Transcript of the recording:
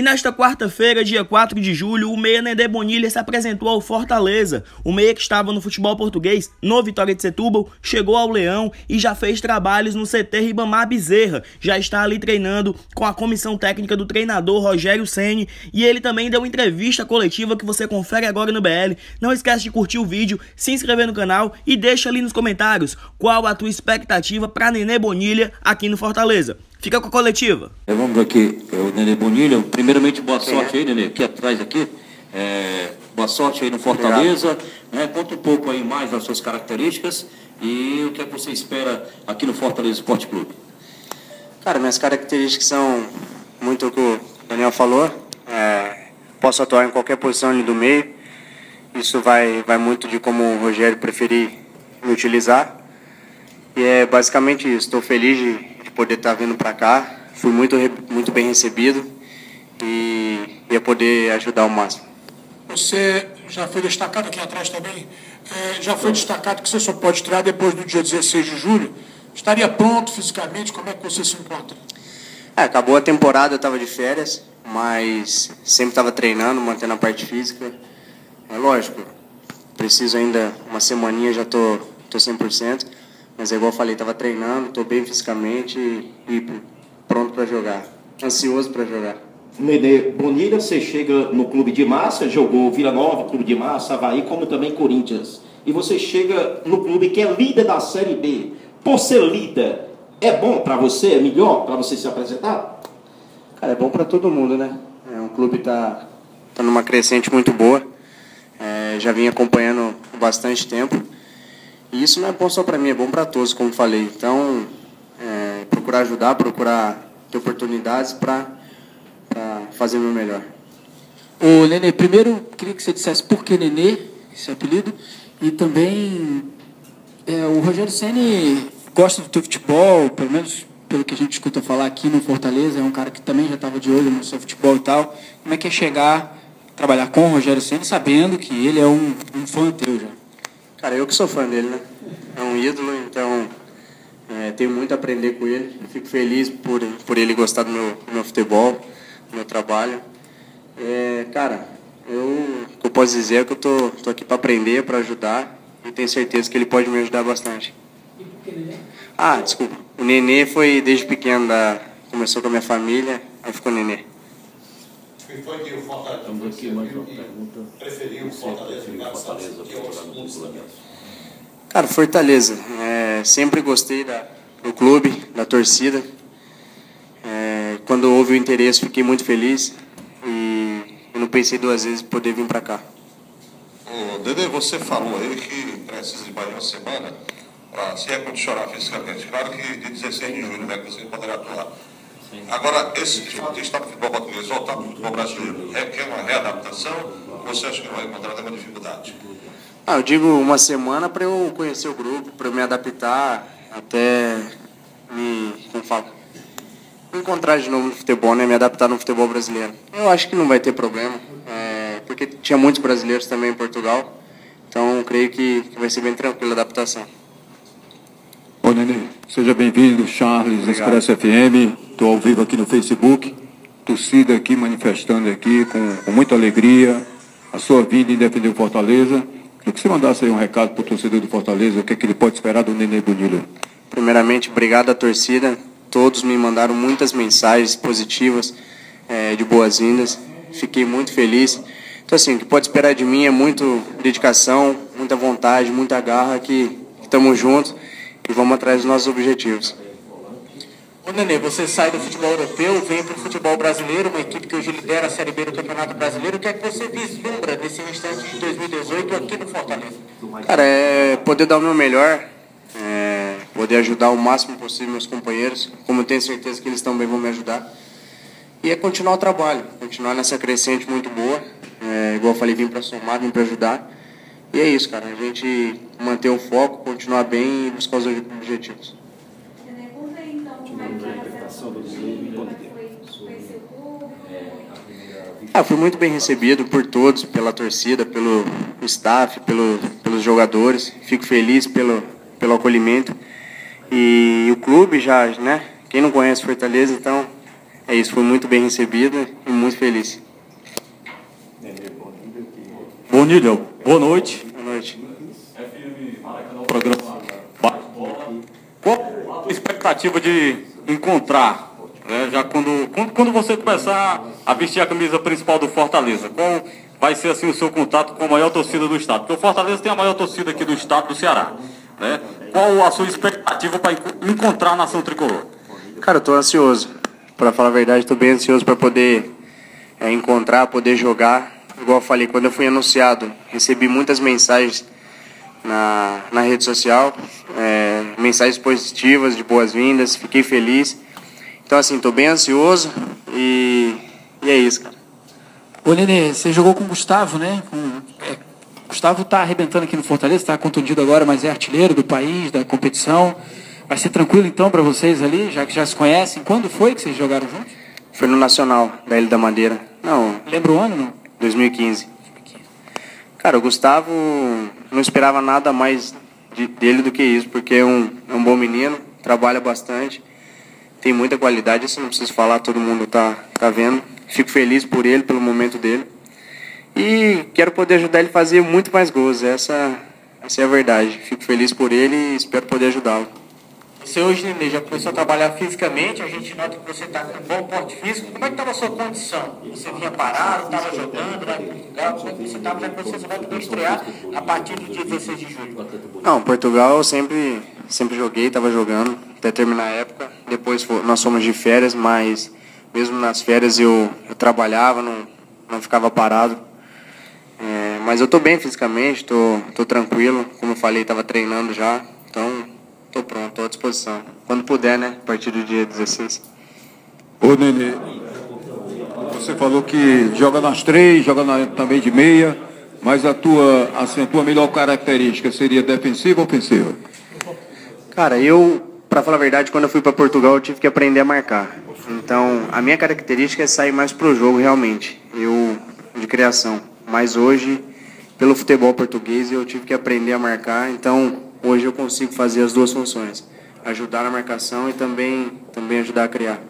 E nesta quarta-feira, dia 4 de julho, o meia Nenê Bonilha se apresentou ao Fortaleza. O meia que estava no futebol português, no Vitória de Setúbal, chegou ao Leão e já fez trabalhos no CT Ribamar Bezerra. Já está ali treinando com a comissão técnica do treinador Rogério Ceni e ele também deu entrevista coletiva que você confere agora no BL. Não esquece de curtir o vídeo, se inscrever no canal e deixa ali nos comentários qual a tua expectativa para Nenê Bonilha aqui no Fortaleza. Fica com a coletiva. É, vamos aqui, é o Nenê Bonilha. Primeiramente, boa sorte aí, Nenê, aqui atrás aqui. É, boa sorte aí no Fortaleza. É, conta um pouco aí mais das suas características e o que, é que você espera aqui no Fortaleza Esporte Clube. Cara, minhas características são muito o que o Daniel falou. É, posso atuar em qualquer posição ali do meio. Isso vai, vai muito de como o Rogério preferir me utilizar. E é basicamente isso. Estou feliz de poder estar vindo para cá. Fui muito, muito bem recebido e ia poder ajudar o máximo. Você já foi destacado aqui atrás também. É, já foi destacado que você só pode estrear depois do dia 16 de julho. Estaria pronto fisicamente? Como é que você se encontra? É, acabou a temporada, eu estava de férias, mas sempre estava treinando, mantendo a parte física. É lógico, preciso ainda uma semaninha, já tô, tô 100%. Mas é igual eu falei, estava treinando, estou bem fisicamente e, e pronto para jogar. Ansioso para jogar. Nenê Bonilha, você chega no clube de massa, jogou Vila Nova, clube de massa, Havaí, como também Corinthians. E você chega no clube que é líder da Série B. Por ser líder, é bom para você? É melhor para você se apresentar? Cara, é bom para todo mundo, né? É, um clube está tá numa crescente muito boa. É, já vim acompanhando bastante tempo. E isso não é bom só para mim, é bom para todos, como falei. Então, é, procurar ajudar, procurar ter oportunidades para fazer o meu melhor. Ô, Nenê, primeiro queria que você dissesse por que Nenê, esse apelido, e também é, o Rogério Ceni gosta do teu futebol, pelo menos pelo que a gente escuta falar aqui no Fortaleza, é um cara que também já estava de olho no seu futebol e tal. Como é que é chegar, trabalhar com o Rogério Ceni, sabendo que ele é um, um fã teu já? Cara, eu que sou fã dele, né? É um ídolo, então é, tenho muito a aprender com ele. Fico feliz por, por ele gostar do meu, do meu futebol, do meu trabalho. É, cara, eu, o que eu posso dizer é que eu tô, tô aqui para aprender, para ajudar e tenho certeza que ele pode me ajudar bastante. Ah, desculpa. O Nenê foi desde pequeno, da, começou com a minha família, aí ficou Nenê. Foi que o Fortaleza Estamos aqui mais uma pergunta. Preferiu o Fortaleza, Fortaleza que outros Cara, Fortaleza. É, sempre gostei da, do clube, da torcida. É, quando houve o interesse, fiquei muito feliz. E eu não pensei duas vezes em poder vir para cá. Ô, Dede, você falou aí que precisa de mais uma semana para se recondicionar fisicamente. Claro que de 16 de julho, né, que você poderá atuar. Agora, esse de estado do futebol português voltar para o futebol brasileiro requer uma readaptação ou você acha que vai encontrar alguma dificuldade? Ah, eu digo uma semana para eu conhecer o grupo, para eu me adaptar, até me, como falo, me encontrar de novo no futebol, né, me adaptar no futebol brasileiro. Eu acho que não vai ter problema, é, porque tinha muitos brasileiros também em Portugal, então creio que, que vai ser bem tranquila a adaptação. Ô Nenê, seja bem-vindo, Charles, Expresso FM. Estou ao vivo aqui no Facebook. Torcida aqui manifestando aqui com, com muita alegria a sua vida em defender o Fortaleza. Queria que você mandasse aí um recado para o torcedor do Fortaleza, o que, é que ele pode esperar do Nenê Bonilha. Primeiramente, obrigado à torcida. Todos me mandaram muitas mensagens positivas, é, de boas-vindas. Fiquei muito feliz. Então, assim, o que pode esperar de mim é muito dedicação, muita vontade, muita garra, que estamos juntos e vamos atrás dos nossos objetivos. Ô Nenê, você sai do futebol europeu, vem para o futebol brasileiro, uma equipe que hoje lidera a Série B do Campeonato Brasileiro. O que é que você vislumbra desse restante de 2018 aqui no Fortaleza? Cara, é poder dar o meu melhor, é poder ajudar o máximo possível meus companheiros, como eu tenho certeza que eles também vão me ajudar. E é continuar o trabalho, continuar nessa crescente muito boa. É, igual eu falei, vim para somar, vim para ajudar. E é isso, cara. A gente manter o foco, continuar bem e buscar os objetivos. Ah, fui muito bem recebido por todos, pela torcida, pelo staff, pelo, pelos jogadores. Fico feliz pelo, pelo acolhimento. E o clube já, né? Quem não conhece Fortaleza, então é isso, fui muito bem recebido e muito feliz. Bonilha, boa noite. Boa noite. Programa Qual a expectativa de encontrar, né, já quando, quando, quando você começar a vestir a camisa principal do Fortaleza? Qual vai ser assim o seu contato com a maior torcida do estado? Porque o Fortaleza tem a maior torcida aqui do estado do Ceará. Né? Qual a sua expectativa para encontrar a nação tricolor? Cara, eu tô ansioso. Para falar a verdade, estou bem ansioso para poder é, encontrar, poder jogar. Igual eu falei, quando eu fui anunciado, recebi muitas mensagens na, na rede social, é, mensagens positivas, de boas-vindas, fiquei feliz. Então, assim, estou bem ansioso e, e é isso, cara. Ô, Nenê, você jogou com o Gustavo, né? Com, é, Gustavo está arrebentando aqui no Fortaleza, está contundido agora, mas é artilheiro do país, da competição. Vai ser tranquilo então para vocês ali, já que já se conhecem. Quando foi que vocês jogaram juntos? Foi no Nacional, da Ilha da Madeira. Não. Lembra o ano, não? 2015. Cara, o Gustavo não esperava nada mais de, dele do que isso, porque é um, é um bom menino, trabalha bastante, tem muita qualidade, isso não preciso falar, todo mundo tá, tá vendo. Fico feliz por ele, pelo momento dele. E quero poder ajudar ele a fazer muito mais gols, essa, essa é a verdade. Fico feliz por ele e espero poder ajudá-lo. Você hoje, Nenê, já começou a trabalhar fisicamente, a gente nota que você está com um bom porte físico. Como é que estava a sua condição? Você vinha parado, estava jogando lá em Portugal? Como é você estava? Já que você vai poder estrear a partir do dia 16 de julho? Não, Portugal eu sempre, sempre joguei, estava jogando até terminar a época. Depois nós fomos de férias, mas mesmo nas férias eu, eu trabalhava, não, não ficava parado. É, mas eu estou bem fisicamente, estou tranquilo. Como eu falei, estava treinando já. Então Estou pronto, estou à disposição. Quando puder, né? A partir do dia 16. Ô, Nenê, você falou que joga nas três, joga na, também de meia, mas a tua, assim, a tua melhor característica seria defensiva ou ofensiva? Cara, eu, para falar a verdade, quando eu fui para Portugal, eu tive que aprender a marcar. Então, a minha característica é sair mais pro jogo, realmente. Eu, de criação. Mas hoje, pelo futebol português, eu tive que aprender a marcar. Então, hoje eu consigo fazer as duas funções, ajudar na marcação e também, também ajudar a criar.